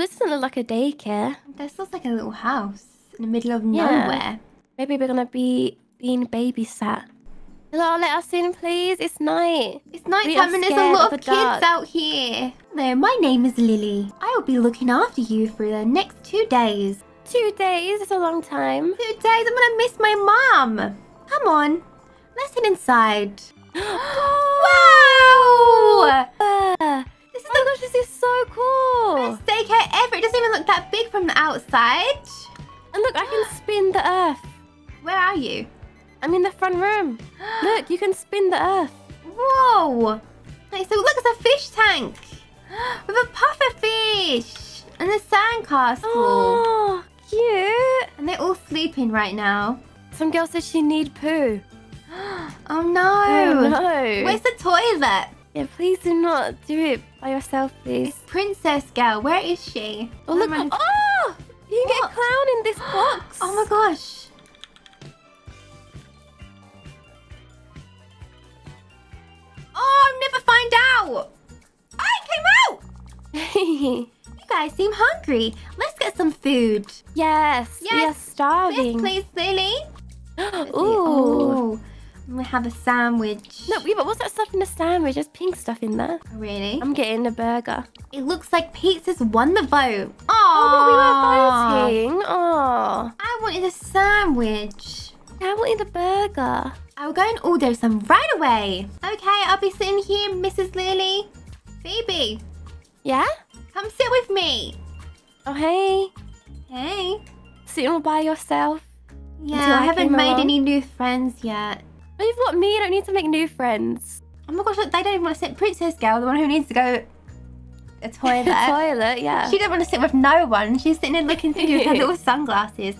this doesn't look like a daycare. This looks like a little house in the middle of Yeah. nowhere. Maybe we're gonna be being babysat. Hello, let us in, please. It's night. It's We are nighttime and there's a lot of of kids dark. out here. Hello, my name is Lily. I will be looking after you for the next two days. Two days. It's a long time. Two days, I'm gonna miss my mom. Come on, let's head inside. wow! Uh, gosh, this is so cool. best daycare ever. It doesn't even look that big from the outside. And look, I can spin the earth. Where are you? I'm in the front room. Look, you can spin the earth. Whoa! Hey, so look, it's a fish tank with a puffer fish and a sandcastle. Oh, cute. And they're all sleeping right now. Some girl said she need poo. Oh no! Oh, no. Where's the toilet? Yeah, please do not do it by yourself, please. It's Princess Girl. Where is she? Oh, look. Oh, you What? get a clown in this box. Oh my gosh. Oh, I'll never find out. I came out. You guys seem hungry. Let's get some food. yes, we are Yes, starving. Yes, please, Lily. Ooh. Oh, I'm gonna have a sandwich. No, yeah, but what's that stuff in the sandwich? There's pink stuff in there. Oh, really. I'm getting a burger. It looks like pizza's won the vote. Oh, Oh, but we were voting. Oh, I wanted a sandwich. I wanted a burger. I'll go and order some right away. Okay, I'll be sitting here, Mrs. Lily. Phoebe, Yeah? come sit with me. Oh, hey. Hey. Sitting all by yourself. Yeah, I I haven't made along. any new friends yet. Oh, you've got me. I don't need to make new friends. Oh my gosh, look, they don't even want to sit Princess Girl, the one who needs to go a toilet. a Toilet, yeah. She don't want to sit with no one. She's sitting there looking through her little sunglasses.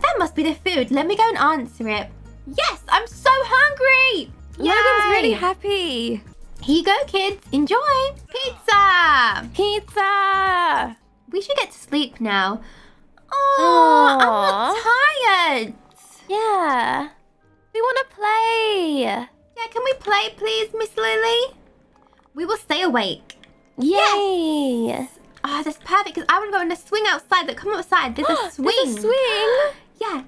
That must be the food. Let me go and answer it. Yes, I'm so hungry. Logan's really happy. Here you go, kids. Enjoy. Pizza. Pizza. We should get to sleep now. Oh, I'm not tired. Yeah. We want to play. Can we play, please, Miss Lily? We will stay awake. Yay. Oh, that's perfect because I want to go on a swing outside. Look, come outside. There's a swing. There's a swing. Yeah.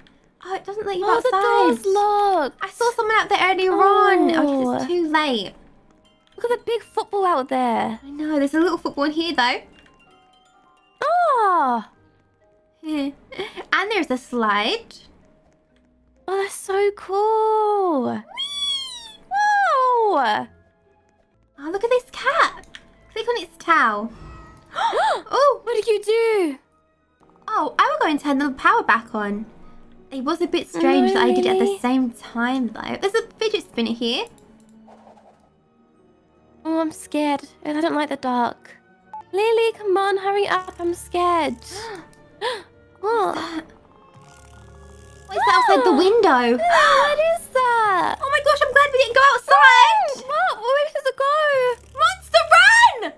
Oh, it doesn't let you Oh, the outside. door's locked. I saw someone out there earlier on. Oh, Oh. it's too late. Look at the big football out there. I know. There's a little football in here though. Oh. and there's a slide. Oh, that's so cool. Wow. Oh, look at this cat. Click on its tail. oh, what did you do? Oh, I will go and turn the power back on. It was a bit strange that I did it at the same time though. There's a fidget spinner here. Oh, I'm scared. and I don't like the dark. Lily, come on, hurry up. I'm scared. what? Oh. What is that outside the window? what is that? Oh my gosh, I'm glad we didn't go outside! What? Where does it go? Monster run!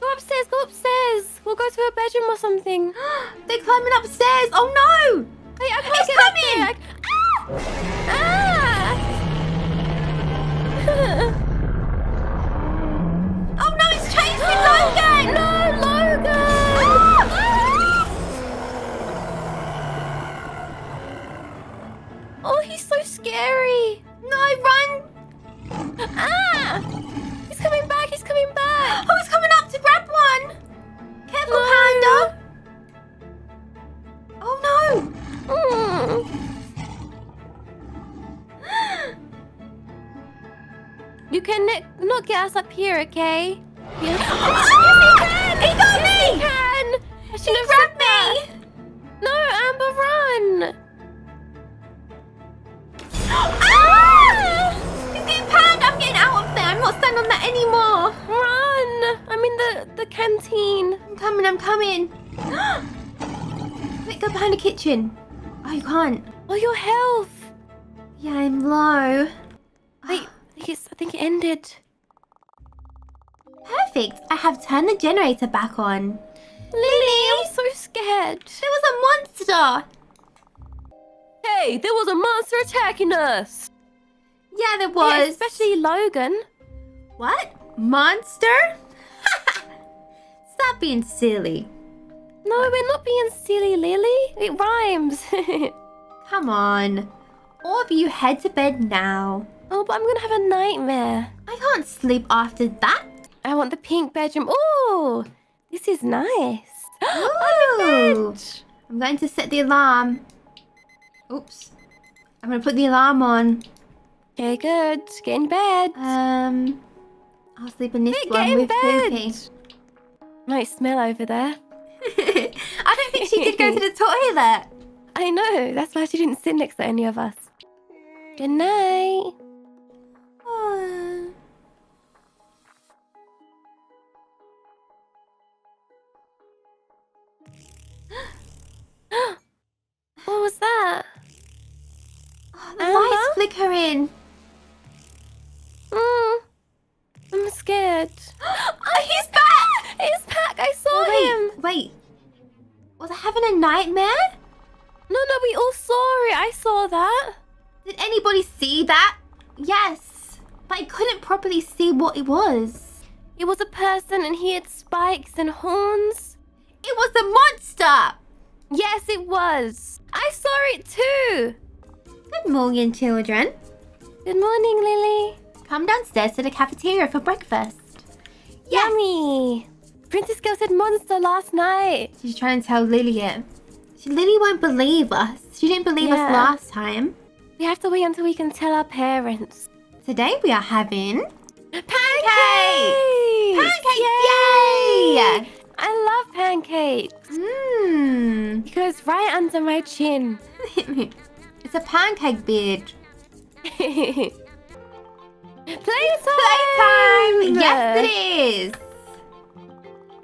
Go upstairs, go upstairs. We'll go to her bedroom or something. They're climbing upstairs. Oh no! Wait, I can't It's get up coming! there. I- ah! Not get us up here, okay? Yeah. yes, he can! He got He me! can! I should He grabbed me! No, Amber, run! Ah! He's getting Panda! I'm getting out of there! I'm not standing on that anymore! Run! I'm in the, the canteen. I'm coming, I'm coming! Quick, go behind the kitchen! Oh, you can't. Oh, your health. Yeah, I'm low. Wait, I I think it ended. Perfect! I have turned the generator back on. Lily, I'm so scared. There was a monster! Hey, there was a monster attacking us. Yeah, there Yeah, was. especially Logan. What? Monster? Stop being silly. No, No, we're not being silly, Lily. It rhymes. Come on. All of you head to bed now. oh, but I'm gonna have a nightmare. I can't sleep after that. I want the pink bedroom. Oh, this is nice. I'm Ooh. I'm going to set the alarm. Oops. I'm going to put the alarm on. Okay, good. Get in bed. Um, I'll sleep in this Quick, one get in with bed. Poopy. Nice smell over there. I don't think she did go to the toilet. I know. That's why she didn't sit next to any of us. Good night. The Amber? lights flickering. Mm. I'm scared. Oh, he's back! He's back! I saw Oh, him. wait, wait. Was I having a nightmare? No, no, we all saw it. I saw that. Did anybody see that? Yes, but I couldn't properly see what it was. It was a person and he had spikes and horns. It was a monster! Yes, it was. I saw it too. Good morning, children. Good morning, Lily. Come downstairs to the cafeteria for breakfast. Yes. Yummy. Princess Girl said monster last night. She's trying to tell Lily it. She, Lily won't believe us. She didn't believe Yeah. us last time. We have to wait until we can tell our parents. Today we are having Pancakes! pancakes. Yay! Yay! I love pancakes. Mmm. It goes right under my chin. it's a pancake bed. Playtime! Playtime! Yes, it is.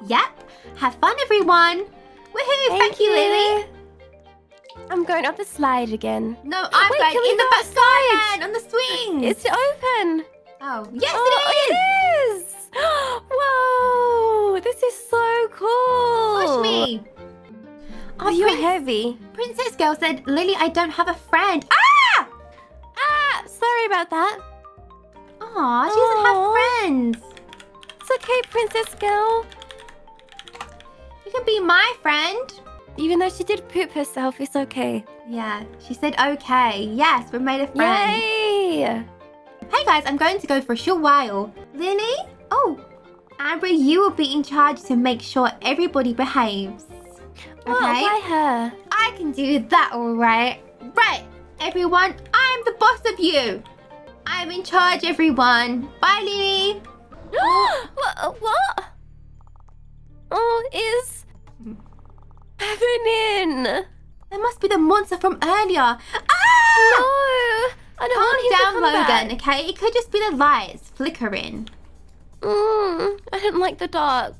Yep. Have fun, everyone. Woohoo! Thank, you, Lily. I'm going up the slide again. No, oh, I'm Wait, going in the back garden on the swing. It's open. oh, yes, oh, it is. it is. Whoa! This is so cool. Push me. Oh, you're heavy. Girl said, Lily, I don't have a friend. Ah! Ah, sorry about that. Aw, she doesn't have friends. It's okay, Princess Girl. You can be my friend. Even though she did poop herself, it's okay. Yeah, she said okay. Yes, we made a friend. Yay! Hey guys, I'm going to go for a short while. Lily? Oh, Amber, you will be in charge to make sure everybody behaves. Okay? Why her? I can do that, alright. Right, everyone, I'm the boss of you. I'm in charge, everyone. Bye, Lily. what? What? Oh, is happening? There must be the monster from earlier. No, Ah! I don't want him Calm to down, come Logan, okay? It could just be the lights flickering. Mm, I don't like the dark.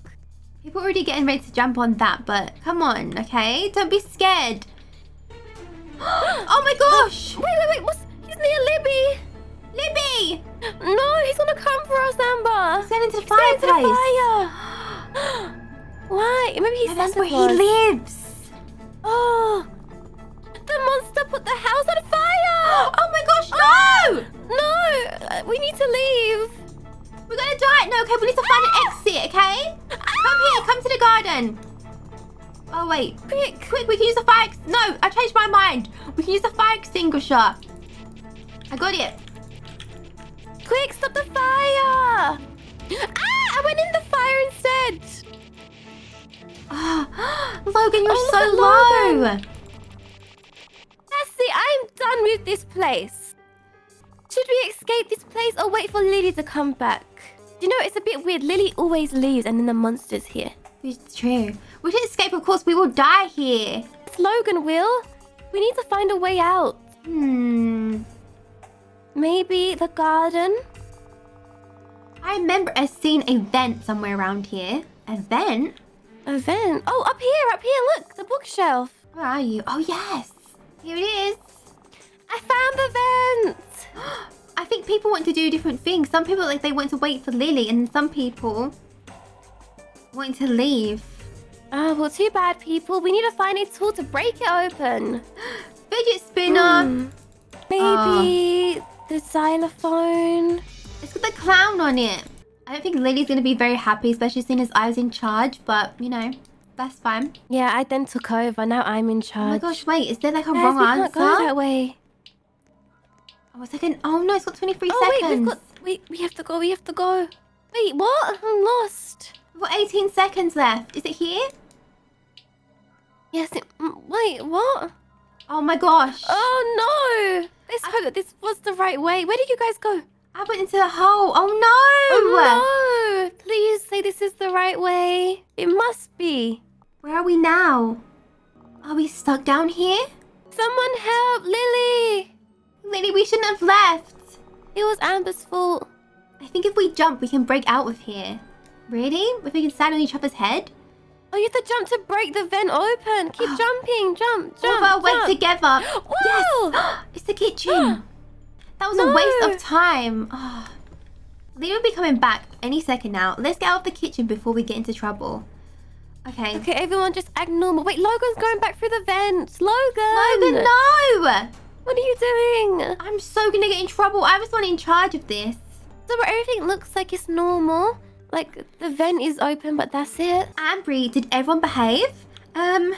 People are already getting ready to jump on that, but come on, okay? Don't be scared. oh my gosh! Wait, wait, wait. What's? He's near Libby. Libby! No, he's gonna come for us, Amber. He's going into the He's going into the fireplace. fire. Why? Maybe he's Yeah, that's where he lives. Fire. I got it. Quick, stop the fire! Ah, I went in the fire instead. Ah, Logan, you're Oh, so low. Lassie, I'm done with this place. Should we escape this place or wait for Lily to come back? You know, it's a bit weird. Lily always leaves and then the monster's here. It's true. We should escape, of course. We will die here. It's Logan, Will. We need to find a way out. Hmm. Maybe the garden? I remember I seen a vent somewhere around here. A vent? A vent? Oh, up here, up here, look, the bookshelf. Where are you? Oh, yes. Here it is. I found the vent. I think people want to do different things. Some people like they want to wait for Lily, and some people want to leave. Oh, well, too bad, people. We need to find a tool to break it open. Fidget spinner. Hmm. Maybe the xylophone. It's got the clown on it. I don't think Lily's gonna be very happy, especially seeing as I was in charge. But you know, That's fine. Yeah, I then took over. Now I'm in charge. Oh my gosh, wait, is there like a Guys, wrong we answer? can't go that way. Oh, a second. Oh no, it's got 23 Oh wait, seconds. we've got. Wait, we have to go. We have to go. Wait, what? I'm lost. We've got 18 seconds left. Is it here? Yes. It, mm, wait, what? Oh my gosh. Oh no! Let's hope that this was the right way. Where did you guys go? I went into the hole. Oh no! Oh no! Please say this is the right way. It must be. Where are we now? Are we stuck down here? Someone help, Lily! Lily, we shouldn't have left. It was Amber's fault. I think if we jump, we can break out of here. Really? If we can stand on each other's head? Oh, you have to jump to break the vent open. Keep jumping, jump, All jump, of our jump. together. Whoa! Yes! it's the kitchen. that was a waste of time. Oh. Lily will be coming back any second now. Let's get out of the kitchen before we get into trouble. Okay. Okay, everyone just act normal. Wait, Logan's going back through the vents. Logan! Logan, no! What are you doing? I'm so gonna get in trouble. I was the one in charge of this. So everything looks like it's normal. Like the vent is open, but that's it. Ambry, did everyone behave? Um,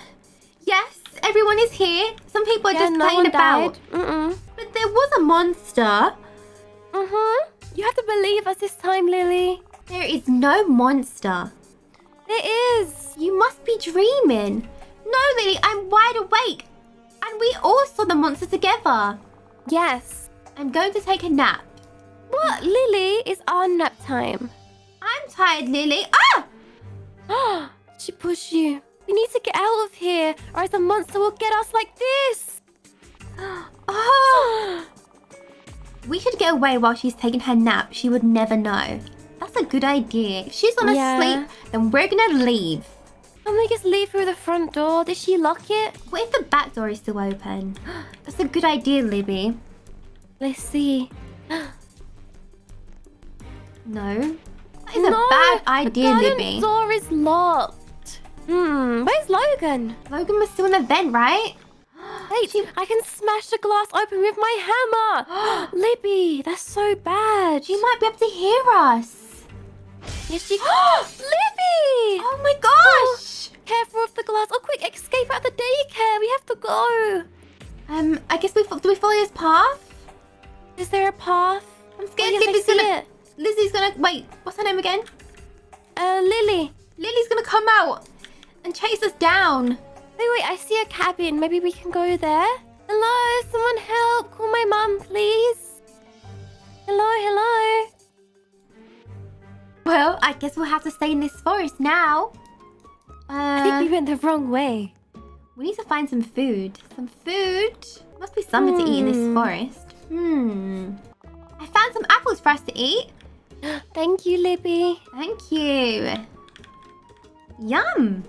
yes, everyone is here. Some people are just no playing about. Mm-mm. But there was a monster. Mm-hmm. You have to believe us this time, Lily. There is no monster. There is. You must be dreaming. No, Lily, I'm wide awake. And we all saw the monster together. Yes. I'm going to take a nap. What, Lily? It's our nap time. I'm tired, Lily. Ah! she pushed you. We need to get out of here, or else the monster will get us like this. Oh! We should get away while she's taking her nap. She would never know. That's a good idea. If she's gonna Yeah. sleep, then we're gonna leave. Can we just leave through the front door? Did she lock it? What if the back door is still open? That's a good idea, Libby. Let's see. No. That is a bad idea, Libby. the Libby. door is locked. Hmm, where's Logan? Logan was still in the vent, right? Wait, I can smash the glass open with my hammer. Libby, that's so bad. She might be able to hear us. Yes, she. Libby! Oh my gosh! Careful of the glass. Oh, quick, escape out of the daycare. We have to go. Um, I guess we do we follow his path? Is there a path? I'm Oh, scared yes, I Lizzie's see gonna. it. Lizzie's gonna wait. What's her name again? Uh, Lily. Lily's gonna come out and chase us down. Wait, wait, I see a cabin. Maybe we can go there. Hello, someone help. Call my mum, please. Hello, hello. Well, I guess we'll have to stay in this forest now. I think Uh, we went the wrong way. we need to find some food. Some food. Must be something to eat in this Hmm. forest. Hmm. I found some apples for us to eat. Thank you, Libby. Thank you. Yum.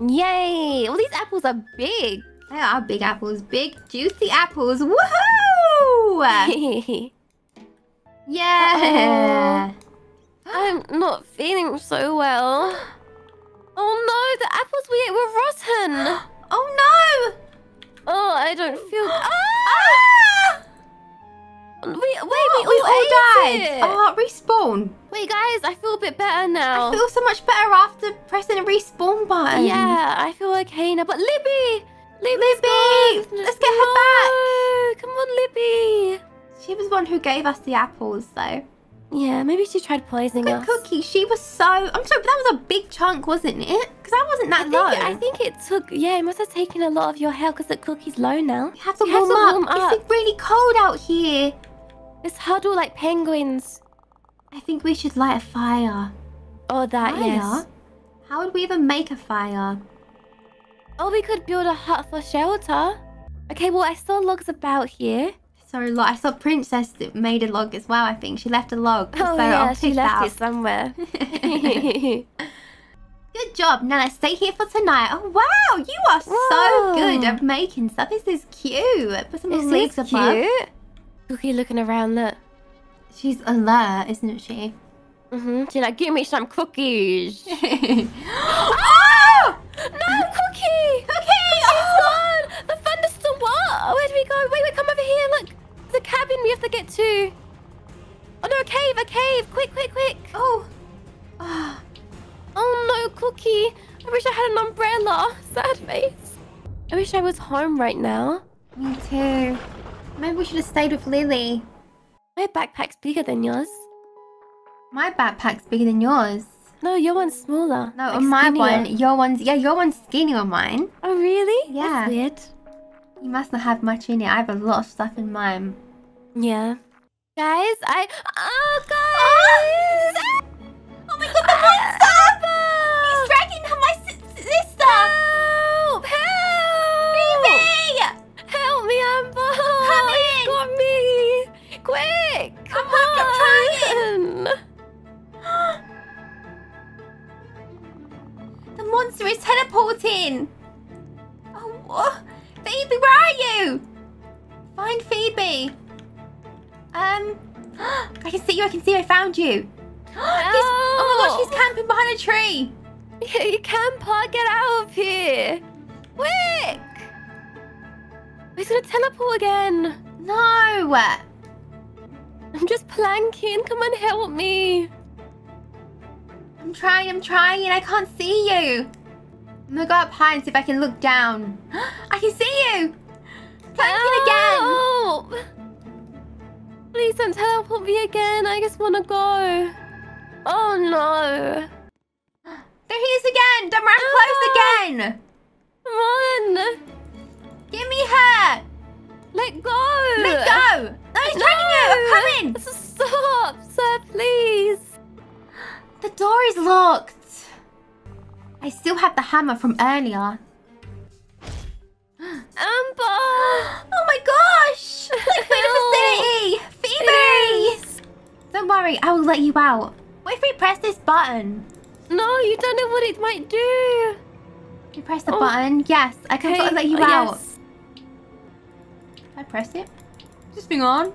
Yay! All these apples are big. They are big apples. Big, juicy apples. Woohoo! Yeah. I'm not feeling so well. Oh no, the apples we ate were rotten. Oh no! Oh, I don't feel. Ah! Ah! Wait, wait, we What? all, ate died. it. Oh, respawn. Wait, guys, I feel a bit better now. I feel so much better after pressing the respawn button. Yeah, I feel okay now. But Libby, Libby's Libby, gone. let's get her back. Come on, Libby. She was one who gave us the apples, though. Yeah, maybe she tried poisoning Good us. cookie. She was so. I'm sorry, but that was a big chunk, wasn't it? Because that wasn't that I low. I think it took. Yeah, it must have taken a lot of your health because the cookie's low now. we have to We have warm to up. warm up. It's really cold out here. Let's huddle like penguins. I think we should light a fire. Oh, that Fire? yes. How would we even make a fire? Oh, we could build a hut for shelter. Okay, well, I saw logs about here. Sorry, lo- I saw Princess made a log as well. I think she left a log. Oh, so yeah, I'll she left it somewhere. Good job. Now let's stay here for tonight. Oh wow, you are so good at making stuff. This is cute. Put some Is leaves above. cute? Cookie looking around, look. She's alert, isn't she? Mm-hmm. She's like, give me some cookies. oh! No, Cookie! Cookie! Oh! gone! The thunderstorm, what? Where do we go? Wait, wait, come over here, look. The cabin we have to get to. Oh no, a cave, a cave. Quick, quick, quick. Oh. Ah. Oh no, Cookie. I wish I had an umbrella. Oh, sad face. I wish I was home right now. Me too. Maybe we should have stayed with Lily. My backpack's bigger than yours. My backpack's bigger than yours. No, your one's smaller. No, like on my skinnier. one, your one's yeah, your one's skinnier on mine. Oh, really? Yeah. That's weird. You must not have much in it. I have a lot of stuff in mine. Yeah. Guys, I. Oh, guys! Oh ah! He's- oh my gosh, he's camping behind a tree. Yeah, you can park. Get out of here! Quick! He's gonna teleport again. No! I'm just planking. Come on, help me. I'm trying, I'm trying, and I can't see you. I'm gonna go up high and see if I can look down. I can see you! Planking again! Please don't teleport me again. I just wanna go. Oh no. There he is again! Don't run Ah. close again! Come on. Give me her! Let go. Let go! No, he's dragging you! I'm coming! Stop, sir, please. The door is locked. I still have the hammer from earlier. Amber. Oh my gosh! Like we're in the vicinity! Phoebe! Please. Don't worry, I will let you out. What if we press this button? No, you don't know what it might do. You press the Oh. button? Yes, I can sort of let you oh, out. yes. I press it? Just hang on.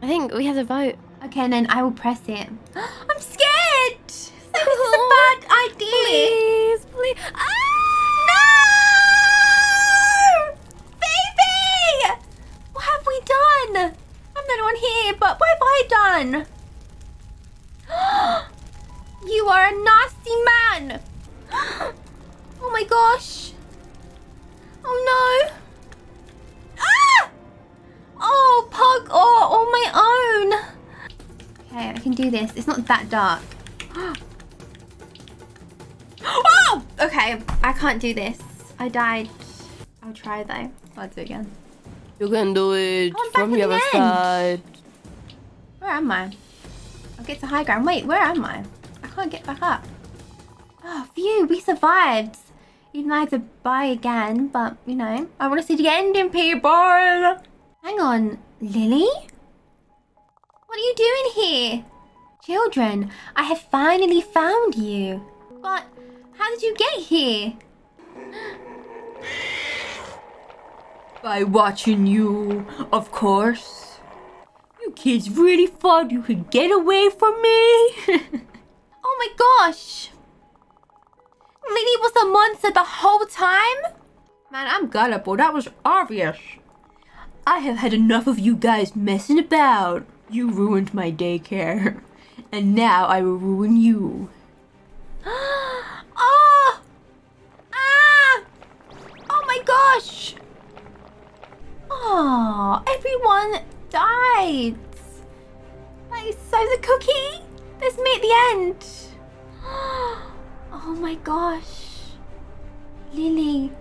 I think we have to vote. Okay, and then I will press it. I'm scared! This is a bad idea! Please, please. Ah! You are a nasty man! oh my gosh! Oh no! Ah! Oh, Pug, oh, on my own! Okay, I can do this. It's not that dark. oh! Okay, I can't do this. I died. I'll try though. I'll do it again. You can do it Oh, from the the other end. side. Where am I? I'll get to high ground. Wait, where am I? I can't get back up. Oh, phew, we survived. Even though I had to buy again, but you know, I want to see the ending, people. Hang on, Lily? What are you doing here? Children, I have finally found you. But how did you get here? By watching you, of course. Kids really thought you could get away from me? Oh my gosh! Lily was a monster the whole time? Man, I'm gullible. That was obvious. I have had enough of you guys messing about. You ruined my daycare. And now I will ruin you. oh! Ah! Oh my gosh! Oh, everyone died. So the cookie. There's me at the end. Oh my gosh. Lily,